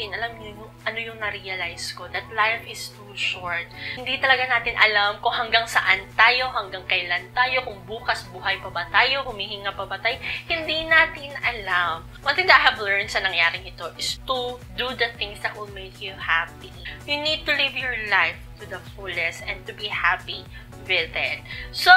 natin, alam niyo yung, ano yung na-realize ko, that life is too short. Hindi talaga natin alam kung hanggang saan tayo, hanggang kailan tayo, kung bukas buhay pa ba tayo, humihinga pa ba tayo. Hindi natin alam. One thing that I have learned sa nangyaring ito is to do the things that will make you happy. You need to live your life to the fullest and to be happy it. So,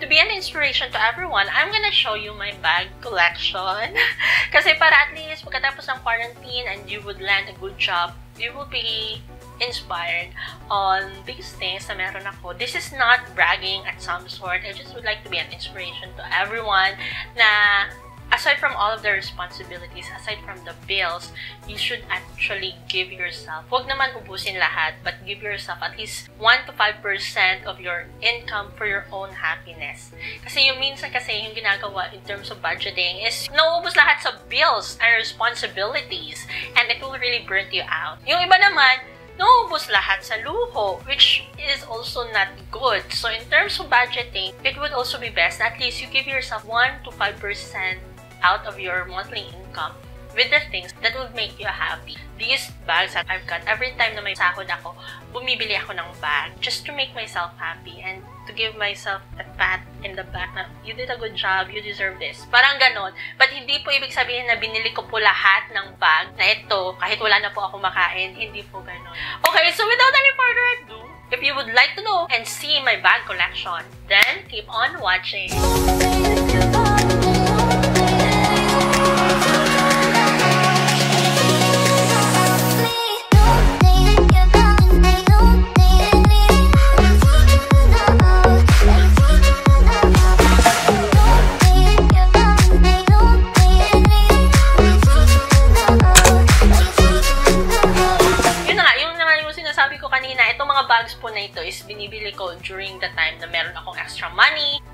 to be an inspiration to everyone, I'm gonna show you my bag collection. Kasi para at least pagkatapos ng quarantine and you would land a good job, you will be inspired on these things na meron ako. This is not bragging at some sort. I just would like to be an inspiration to everyone na aside from all of the responsibilities, aside from the bills, you should actually give yourself, huwag naman ubusin lahat, but give yourself at least 1 to 5% of your income for your own happiness. Kasi yung minsan kasi yung ginagawa in terms of budgeting is nauubos lahat sa bills and responsibilities and it will really burn you out. Yung iba naman, nauubos lahat sa luho, which is also not good. So, in terms of budgeting, it would also be best at least you give yourself 1 to 5% out of your monthly income with the things that would make you happy. These bags that I've got, every time na may sahod ako, bumibili ako ng bag just to make myself happy and to give myself a pat in the back na, you did a good job, you deserve this. Parang ganon. But hindi po ibig sabihin na binili ko po lahat ng bag na ito, kahit wala na po ako makain, hindi po ganon. Okay, so without any further ado, if you would like to know and see my bag collection, then keep on watching.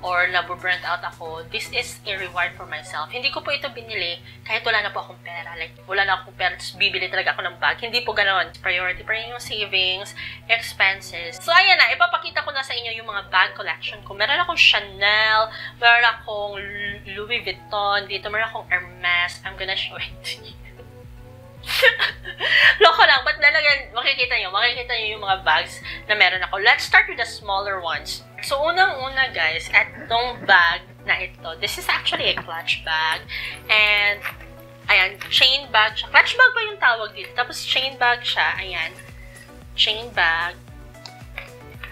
Or nabuburnt out ako. This is a reward for myself. Hindi ko po ito binili kahit wala na po akong pera. Like, wala na akong pera, tapos bibili talaga ako ng bag. Hindi po ganoon. Priority pa rin yung savings, expenses. So, ayan na. Ipapakita ko na sa inyo yung mga bag collection ko. Meron akong Chanel, meron akong Louis Vuitton, dito meron akong Hermes. I'm gonna show it to you. Loko lang, but talagang makikita nyo, makikita nyo yung mga bags na meron ako. Let's start with the smaller ones. So, unang-una guys, itong bag na ito, this is actually a clutch bag. And, ayan, chain bag siya. Clutch bag ba yung tawag dito? Tapos, chain bag siya, ayan. Chain bag.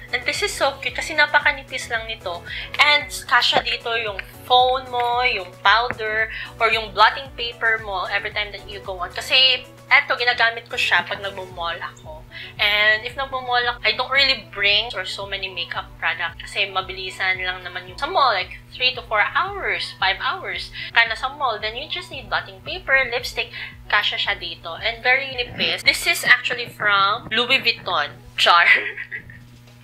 And this is so cute kasi napakanipis lang nito. And kasha dito yung phone mo, yung powder, or yung blotting paper mo every time that you go on. Kasi eto, ginagamit ko siya pag nagmo-mall ako. And if nagmo-mall ako, I don't really bring or so many makeup products kasi mabilisan lang naman yung sa mall, like 3 to 4 hours, 5 hours. Kaya sa mall, then you just need blotting paper, lipstick, kasha siya dito. And very nipis. This is actually from Louis Vuitton. Char.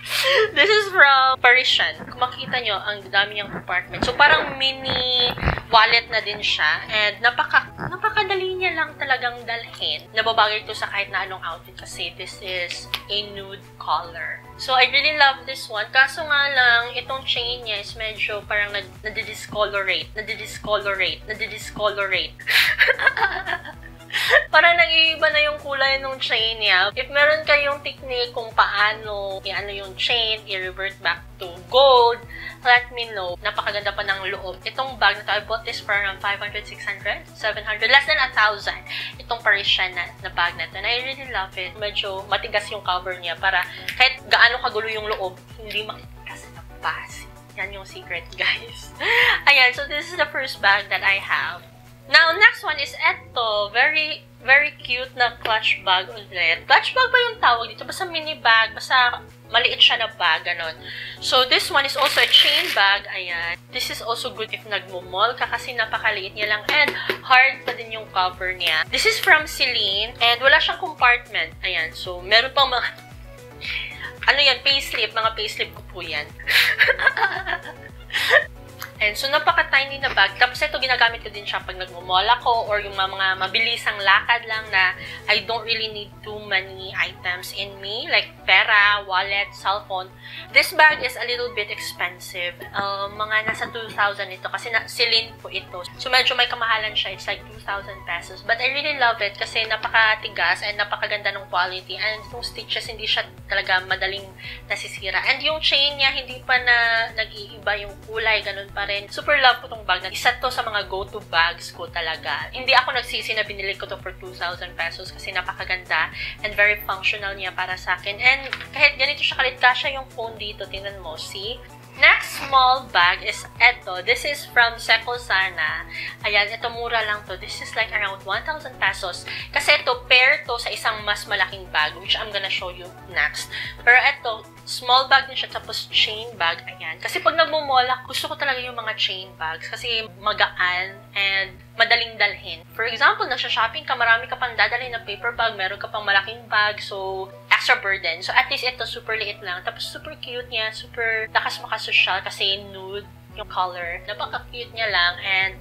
This is from Parisian. Kung makita nyo, ang dami niyang compartment. So, parang mini wallet na din siya. And napaka, napakadali niya lang talagang dalhin. Nababagay to sa kahit na anong outfit kasi this is a nude color. So, I really love this one. Kaso nga lang, itong chain niya is medyo parang nadidiscolorate. Nadidiscolorate. Nadidiscolorate. Parang nag-iiba na yung kulay ng chain niya. If meron kayong technique kung paano i-ano yung chain, i-revert back to gold, let me know. Napakaganda pa ng loob. Itong bag na to, I bought this for around 500, 600, 700, less than 1,000. Itong Parisian na, na bag na to. And I really love it. Medyo matigas yung cover niya para kahit gaano kagulo yung loob, hindi makitigas na basi. Yan yung secret, guys. Ayan, so this is the first bag that I have. Now, next one is eto. Very, very cute na clutch bag ulit. Clutch bag ba yung tawag dito? Basta mini bag. Basta maliit siya na bag, ganon. So, this one is also a chain bag. Ayan. This is also good if nagmumall ka kasi napakaliit niya lang. And hard pa din yung cover niya. This is from Celine. And wala siyang compartment. Ayan. So, meron pang mga... Ano yan? Payslip. Mga payslip ko po yan. And so, napaka-tiny na bag. Tapos ito, ginagamit ko din siya pag nagmumall ako or yung mga mabilisang lakad lang na I don't really need too many items in me. Like, pera, wallet, cellphone. This bag is a little bit expensive. Uh, mga nasa 2,000 ito kasi na, silin po ito. So, medyo may kamahalan siya. It's like 2,000 pesos. But I really love it kasi napakatigas and napakaganda ng quality. And yung stitches, hindi siya talaga madaling nasisira. And yung chain niya, hindi pa na nag-iiba yung kulay. Ganun pa rin. Super love ko tong bag. Isa to sa mga go-to bags ko talaga. Hindi ako nagsisi na binili ko to for 2,000 pesos kasi napakaganda and very functional niya para sa akin. And kahit ganito siya kalit, kasha yung phone dito. Tingnan mo, see? Next small bag is eto. This is from Seco Sana. Ayan, ito mura lang to. This is like around 1,000 pesos. Kasi ito, pair to sa isang mas malaking bag, which I'm gonna show you next. Pero ito, small bag din siya, tapos chain bag. Ayan. Kasi pag nagmumola, gusto ko talaga yung mga chain bags. Kasi magaan and madaling dalhin. For example, nasa shopping ka, marami ka pang dadalhin na paper bag, meron ka pang malaking bag, so extra burden. So, at least ito, super liit lang. Tapos, super cute niya. Super lakas makasosyal kasi nude yung color. Napaka-cute niya lang. And,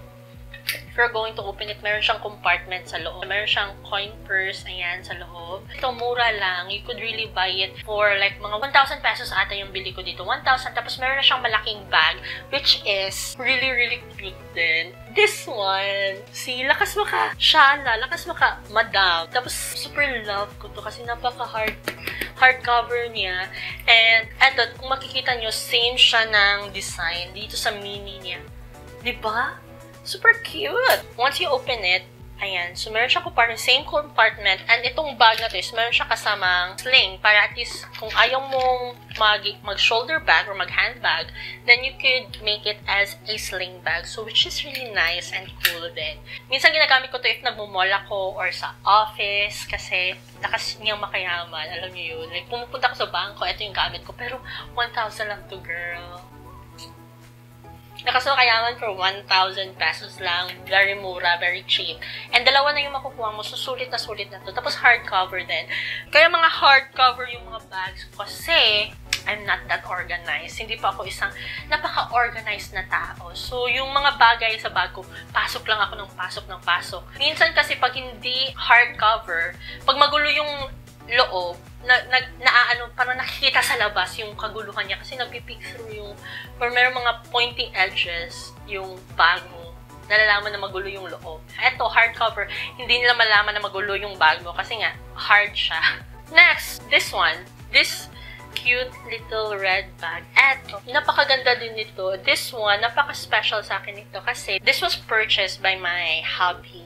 if you're going to open it, meron siyang compartment sa loob. Meron siyang coin purse, ayan, sa loob. Ito, mura lang. You could really buy it for like mga 1,000 pesos ata yung bili ko dito. 1,000. Tapos meron na siyang malaking bag, which is really, really cute din. This one, si lakas maka shala, lakas maka madam. Tapos super love ko to kasi napaka-hard hardcover niya. And eto, kung makikita nyo, same siya ng design dito sa mini niya. 'Di ba? Super cute! Once you open it, ayan, so meron siya compartment, same compartment, and itong bag na to is meron siya kasamang sling para at least kung ayaw mong mag, mag-shoulder bag or mag-handbag, then you could make it as a sling bag. So, which is really nice and cool din. Minsan ginagamit ko to if nagmumall ako or sa office kasi lakas niyang makayaman. Alam niyo yun. Like, pumupunta ko sa bangko, ito yung gamit ko. Pero, 1,000 lang to, girl. Nakasakayaman for 1,000 pesos lang. Very mura, very cheap. And dalawa na yung makukuha mo. So, sulit na sulit na to. Tapos, hardcover din. Kaya mga hardcover yung mga bags kasi I'm not that organized. Hindi pa ako isang napaka-organized na tao. So, yung mga bagay sa bag ko, pasok lang ako ng pasok ng pasok. Minsan kasi pag hindi hardcover, pag magulo yung loob, na, na, naaano, parang nakikita sa labas yung kaguluhan niya kasi nagpipik through yung, or meron mga pointy edges yung bag mo nalalaman na magulo yung loob. Eto, hardcover, hindi nila malaman na magulo yung bag mo kasi nga, hard siya. Next, this one. This cute little red bag. Eto, napakaganda din nito. This one, napaka-special sa akin ito kasi this was purchased by my hubby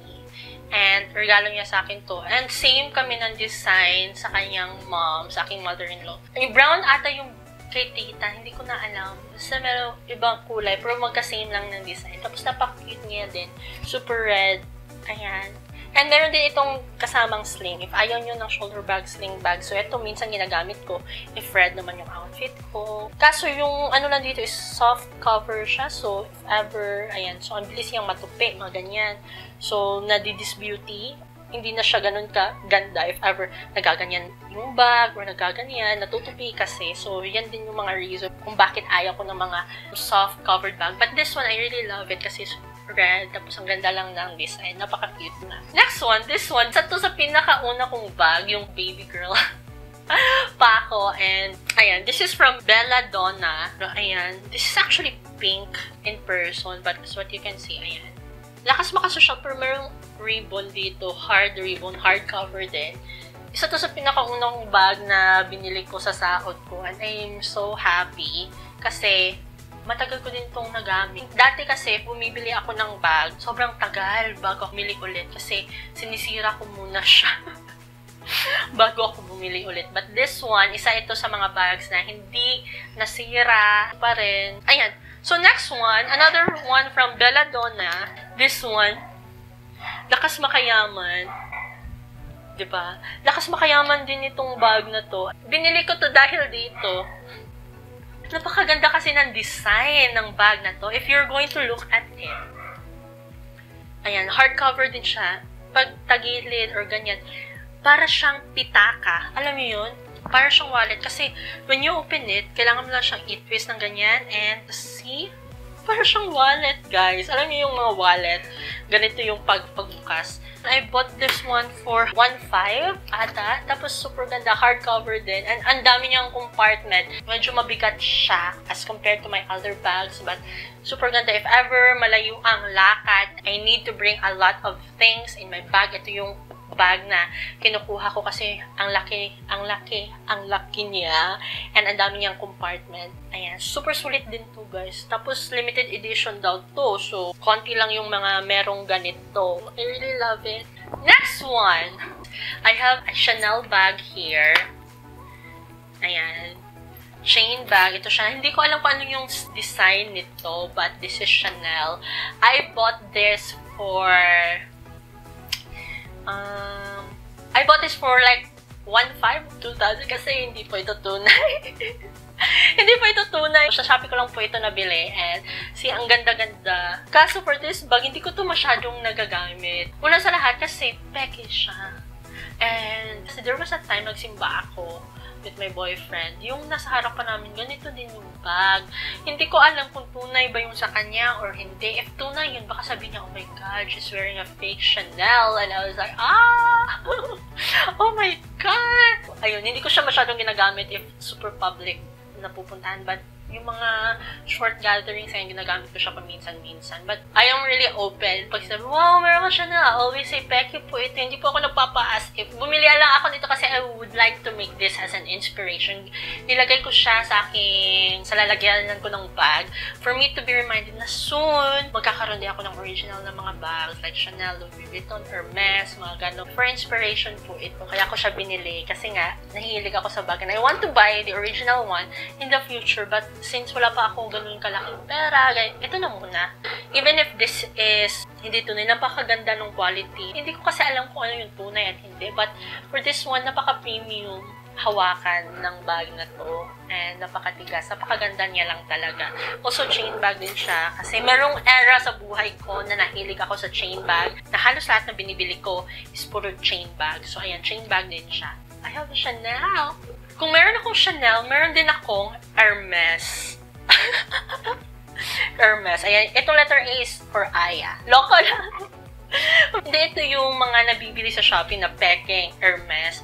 And regalo niya sa akin to. And same kami ng design sa kanyang mom, sa aking mother-in-law. Yung brown ata yung kay tita, hindi ko na alam. Basta meron ibang kulay, pero magka-same lang ng design. Tapos napaka-cute niya din. Super red. Ayan. And meron din itong kasamang sling. If ayaw nyo ng shoulder bag, sling bag. So, ito minsan ginagamit ko. If red naman yung outfit ko. Kaso yung ano lang dito is soft cover siya. So, if ever, ayan. So, ang bilis niyang matupi, mga ganyan. So, nadidis beauty. Hindi na siya ganun ka ganda if ever nagaganyan yung bag or nagaganyan, natutupi kasi. So, yan din yung mga reason kung bakit ayaw ko ng mga soft covered bag. But this one, I really love it kasi red. Tapos, ang ganda lang ng design. Napaka-cute na. Next one, this one. Sa to sa pinakauna kong bag, yung baby girl. pa ako. And, ayan, this is from Bella Donna. Ayan, this is actually pink in person, but as what you can see, ayan. Lakas makasosyal, pero merong ribbon dito, hard ribbon, hardcover din. Isa to sa pinakaunang bag na binili ko sa sahod ko, and I'm so happy kasi matagal ko din itong nagamit. Dati kasi, bumibili ako ng bag, sobrang tagal bago ako bumili ulit kasi sinisira ko muna siya. bago ako bumili ulit. But this one, isa ito sa mga bags na hindi nasira pa rin. Ayan. So, next one, another one from Belladonna. This one, lakas makayaman. ba? Lakas makayaman din itong bag na to. Binili ko to dahil dito Napakaganda kasi ng design ng bag na to. If you're going to look at it, ayan, hardcover din siya. Pag tagilid or ganyan, para siyang pitaka. Alam niyo yun? Para siyang wallet. Kasi, when you open it, kailangan mo lang siyang i-twist ng ganyan. And, see? Para siyang wallet, guys. Alam niyo yung mga wallet? Ganito yung pag pagbukas I bought this one for 1.5 ata. Tapos super ganda, hardcover din. And ang dami niyang compartment. Medyo mabigat siya as compared to my other bags. But super ganda. If ever malayo ang lakad, I need to bring a lot of things in my bag. Ito yung bag na kinukuha ko kasi ang laki, ang laki, ang laki niya. And ang dami niyang compartment. Ayan, super sulit din to guys. Tapos limited edition daw to. So, konti lang yung mga merong ganito. I really love it. Next one! I have a Chanel bag here. Ayan. Chain bag. Ito siya. Hindi ko alam kung ano yung design nito, but this is Chanel. I bought this for Um, I bought this for like 1,500, 2,000 kasi hindi po ito tunay. hindi po ito tunay. Sa Shopee ko lang po ito nabili and see, ang ganda-ganda. Kaso for this bag, hindi ko to masyadong nagagamit. Una sa lahat kasi peke siya. And kasi there was a time nagsimba ako with my boyfriend, yung nasa harapan namin, ganito din yung bag. Hindi ko alam kung tunay ba yung sa kanya or hindi. If tunay yun, baka sabihin niya, oh my God, she's wearing a fake Chanel. And I was like, ah! oh my God! Ayun, hindi ko siya masyadong ginagamit if super public na pupuntahan. But yung mga short gatherings, ayun, ginagamit ko siya paminsan-minsan. But I am really open. Pag sabi, wow, meron siya na. always say, Peki po ito. Hindi po ako nagpapa-ask. Bumili lang ako dito kasi I would like to make this as an inspiration. Nilagay ko siya sa aking, sa lalagyanan ko ng bag for me to be reminded na soon, magkakaroon din ako ng original na mga bags like Chanel, Louis Vuitton, Hermes, mga ganun. For inspiration po ito. Kaya ko siya binili kasi nga, nahilig ako sa bag and I want to buy the original one in the future but since wala pa akong ganun kalaking pera, ito na muna. Even if this is hindi tunay, napakaganda ng quality. Hindi ko kasi alam kung ano yung tunay at hindi. But for this one, napaka-premium hawakan ng bag na to. And napakatigas. Napakaganda niya lang talaga. Also, chain bag din siya. Kasi merong era sa buhay ko na nahilig ako sa chain bag. Na halos lahat na binibili ko is puro chain bag. So, ayan, chain bag din siya. I have a Chanel. Kung meron akong Chanel, meron din akong Hermes. Hermes. Ayan, itong letter A is for Aya. Loko lang. Hindi, ito yung mga nabibili sa Shopee na peking Hermes.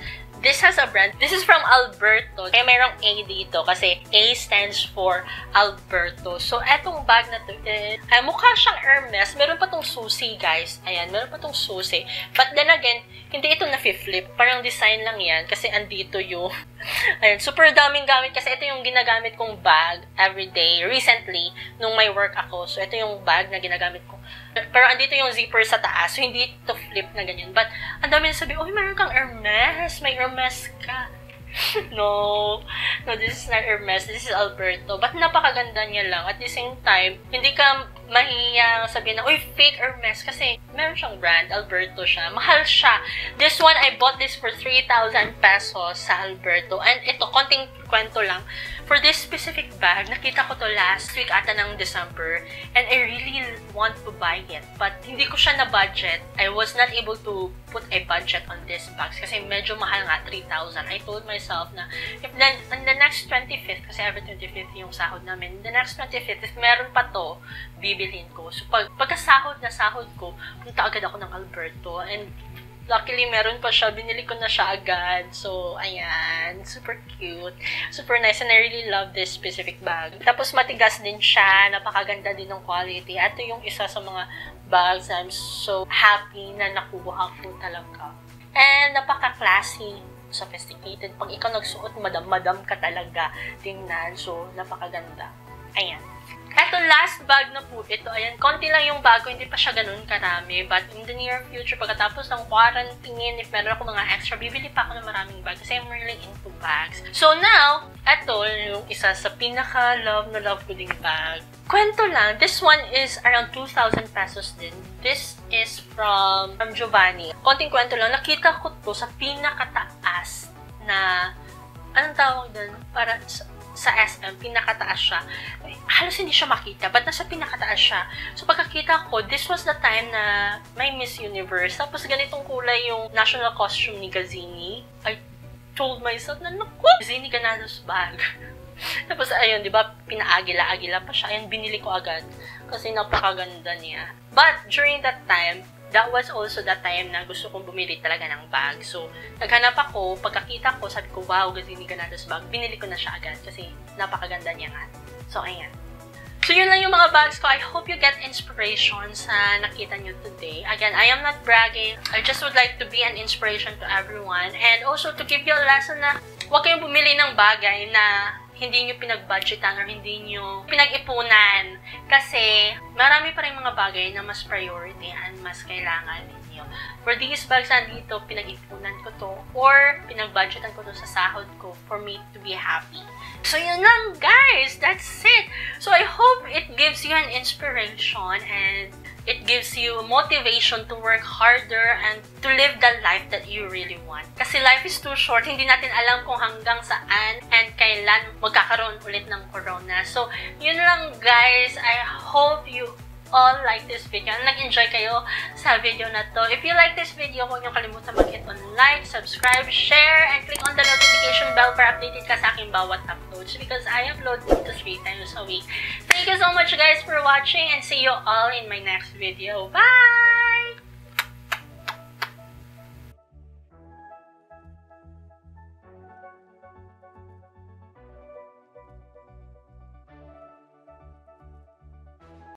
This has a brand. This is from Alberto. Kaya mayroong A dito kasi A stands for Alberto. So, etong bag na to, eh, ay, mukha siyang Hermes. Meron pa tong susi, guys. Ayan, meron pa tong susi. But then again, hindi ito na-flip. Parang design lang yan kasi andito yung Ayun, super daming gamit kasi ito yung ginagamit kong bag everyday recently nung may work ako. So, ito yung bag na ginagamit ko. Pero andito yung zipper sa taas. So, hindi ito flip na ganyan. But, ang dami na sabi, oh, meron kang Hermes. May Hermes ka. no. No, this is not Hermes. This is Alberto. But napakaganda niya lang. At the same time, hindi ka mahiya sabihin na, uy, fake Hermes. Kasi meron siyang brand. Alberto siya. Mahal siya. This one, I bought this for 3,000 pesos sa Alberto. And ito, konting kwento lang. For this specific bag, nakita ko to last week ata ng December. And I really want to buy it. But hindi ko siya na-budget. I was not able to put a budget on this box kasi medyo mahal nga, 3,000. I told myself na if the, on the next 25th, kasi every 25th yung sahod namin, the next 25th, if meron pa to, bibilhin ko. So, pag, pagkasahod na sahod ko, punta agad ako ng Alberto. And Luckily, meron pa siya. Binili ko na siya agad. So, ayan. Super cute. Super nice. And I really love this specific bag. Tapos, matigas din siya. Napakaganda din ng quality. Ito yung isa sa mga bags I'm so happy na nakuha ko talaga. And napaka-classy sophisticated. Pag ikaw nagsuot, madam-madam ka talaga tingnan. So, napakaganda. Ayan. Eto, last bag na po ito. Ayan, konti lang yung bago, hindi pa siya ganun karami. But in the near future, pagkatapos ng quarantine, if meron ako mga extra, bibili pa ako ng maraming bag kasi I'm really into bags. So now, eto, yung isa sa pinaka-love na love ko ding bag. Kwento lang, this one is around 2,000 pesos din. This is from, from Giovanni. Konting kwento lang, nakita ko to sa pinakataas na, anong tawag doon? Para, sa SM, pinakataas siya. Halos hindi siya makita, but nasa pinakataas siya. So, pagkakita ko, this was the time na may Miss Universe. Tapos, ganitong kulay yung national costume ni Gazini. I told myself na, naku, Gazini Ganados bag. Tapos, ayun, di ba, pinaagila-agila pa siya. Ayun, binili ko agad. Kasi napakaganda niya. But, during that time, that was also the time na gusto kong bumili talaga ng bag. So, naghanap ako, pagkakita ko, sabi ko, wow, gazini Ganados bag. Binili ko na siya agad kasi napakaganda niya nga. So, ayan. So, yun lang yung mga bags ko. I hope you get inspiration sa nakita nyo today. Again, I am not bragging. I just would like to be an inspiration to everyone. And also, to give you a lesson na huwag kayong bumili ng bagay na hindi nyo pinag-budgetan or hindi nyo pinag-ipunan. Kasi, marami pa rin mga bagay na mas priority and mas kailangan ninyo. For these bags nandito, pinag-ipunan ko to or pinag-budgetan ko to sa sahod ko for me to be happy. So, yun lang, guys. That's it. So, I hope it gives you an inspiration and it gives you motivation to work harder and to live the life that you really want. Kasi life is too short. Hindi natin alam kung hanggang saan and kailan magkakaroon ulit ng corona. So, yun lang, guys. I hope you all like this video. Nag-enjoy kayo sa video na to. If you like this video, huwag niyo kalimutan mag-hit on like, subscribe, share, and click on the notification bell para updated ka sa aking bawat uploads because I upload dito 3 times a week. Thank you so much guys for watching and see you all in my next video. Bye!